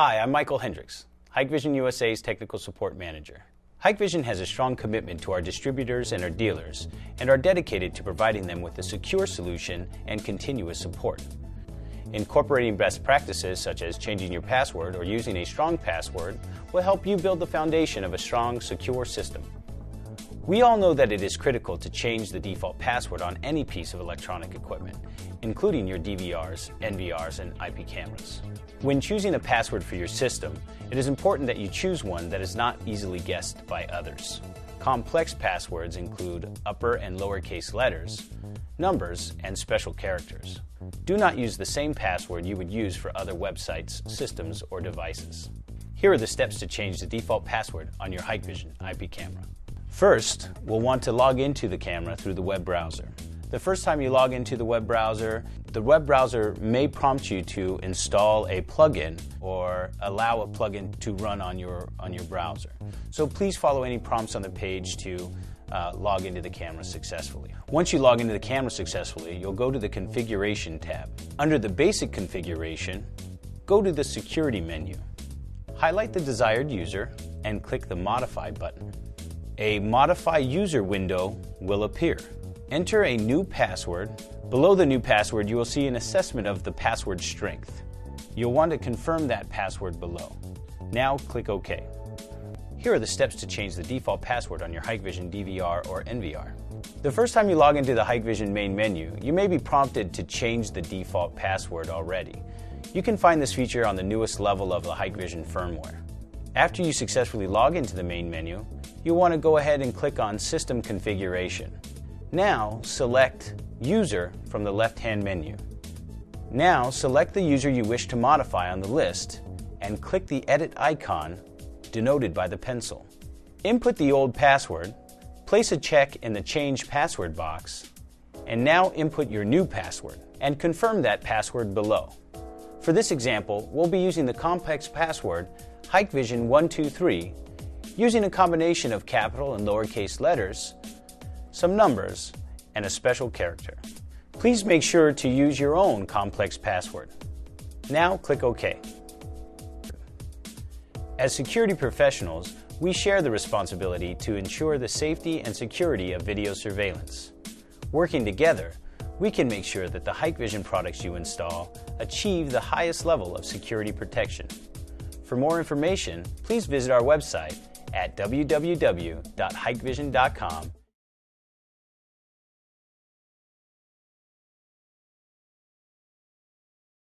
Hi, I'm Michael Hendricks, Hikvision USA's Technical Support Manager. Hikvision has a strong commitment to our distributors and our dealers and are dedicated to providing them with a secure solution and continuous support. Incorporating best practices such as changing your password or using a strong password will help you build the foundation of a strong, secure system. We all know that it is critical to change the default password on any piece of electronic equipment, including your DVRs, NVRs, and IP cameras. When choosing a password for your system, it is important that you choose one that is not easily guessed by others. Complex passwords include upper and lowercase letters, numbers, and special characters. Do not use the same password you would use for other websites, systems, or devices. Here are the steps to change the default password on your Hikvision IP camera. First, we'll want to log into the camera through the web browser. The first time you log into the web browser, the web browser may prompt you to install a plugin or allow a plugin to run on your, on your browser. So please follow any prompts on the page to uh, log into the camera successfully. Once you log into the camera successfully, you'll go to the Configuration tab. Under the Basic Configuration, go to the Security menu. Highlight the desired user and click the Modify button a Modify User window will appear. Enter a new password. Below the new password, you will see an assessment of the password strength. You'll want to confirm that password below. Now click OK. Here are the steps to change the default password on your Hikvision DVR or NVR. The first time you log into the Hikvision main menu, you may be prompted to change the default password already. You can find this feature on the newest level of the Hikvision firmware. After you successfully log into the main menu, you'll want to go ahead and click on System Configuration. Now, select User from the left-hand menu. Now, select the user you wish to modify on the list and click the Edit icon denoted by the pencil. Input the old password, place a check in the Change Password box, and now input your new password and confirm that password below. For this example, we'll be using the complex password Hikvision123 using a combination of capital and lowercase letters, some numbers, and a special character. Please make sure to use your own complex password. Now click OK. As security professionals, we share the responsibility to ensure the safety and security of video surveillance. Working together, we can make sure that the Hikvision products you install achieve the highest level of security protection. For more information, please visit our website at www.hikvision.com